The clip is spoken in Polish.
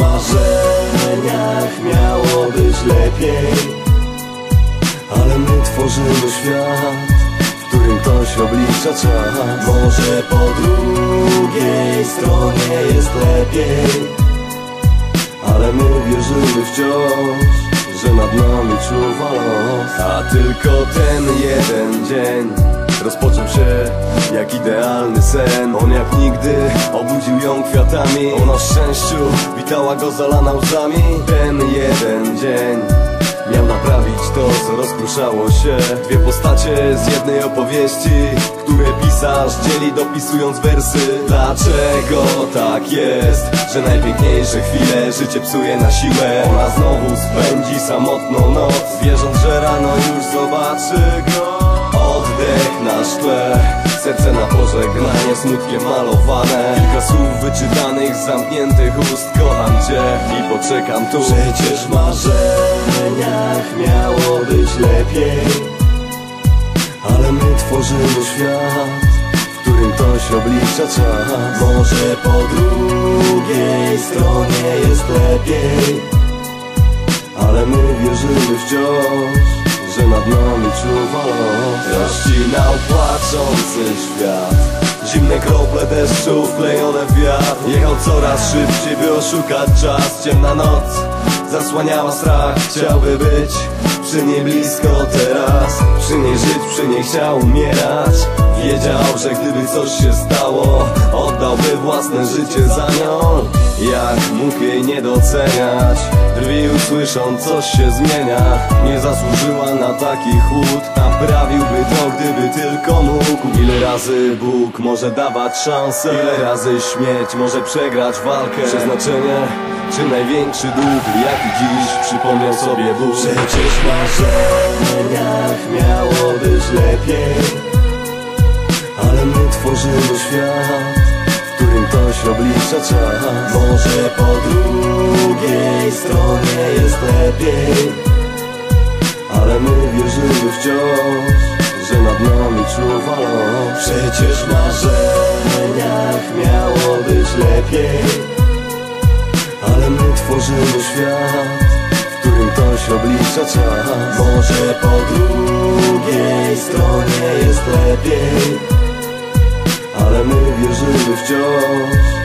marzeniach miało być lepiej. Ale my tworzymy świat, w którym ktoś oblicza czas. Może po drugiej stronie jest lepiej. Ale my wierzymy wciąż że nad nami czuwa los. A tylko ten jeden dzień Rozpoczął się jak idealny sen. On jak nigdy obudził ją kwiatami. Ona w szczęściu witała go zalana łzami. Ten jeden dzień Miał naprawić to, co rozkruszało się. Dwie postacie z jednej opowieści Które pisarz dzieli dopisując wersy. Dlaczego tak jest, że najpiękniejsze chwile Życie psuje na siłę? Ona znowu spędzi samotną noc Wierząc, że rano już zobaczy go na szkle. Serce na pożegnanie smutkiem malowane. Kilka słów wyczytanych zamkniętych ust Kocham cię i poczekam tu. Przecież w marzeniach miało być lepiej. Ale my tworzymy świat w którym ktoś oblicza czas. Może po drugiej stronie jest lepiej. Ale my wierzymy wciąż że nad nami czuwa. Los Rozcinał płaczący świat. Zimne krople deszczu wklejone wiatr. Jechał coraz szybciej, by oszukać czas. Ciemna noc zasłaniała strach. Chciałby być przy niej blisko teraz. Przy niej żyć, przy niej chciał umierać. Wiedział, że gdyby coś się stało Oddałby własne życie za nią. Jak mógł jej nie doceniać Drwił słysząc coś się zmienia. Nie zasłużyła na taki chłód. Naprawiłby to gdyby tylko mógł. Ile razy Bóg może dawać szansę? Ile razy śmierć może przegrać walkę? Przeznaczenie czy największy dług jaki dziś przypomniał sobie Bóg? Przecież w marzeniach miało być lepiej Ale my tworzymy świat oblicza czas. Może po drugiej stronie jest lepiej. Ale my wierzymy wciąż, że nad nami czuwa los. Przecież w marzeniach miało być lepiej. Ale my tworzymy świat, w którym ktoś oblicza czas. Może po drugiej stronie jest lepiej ale my wierzymy wciąż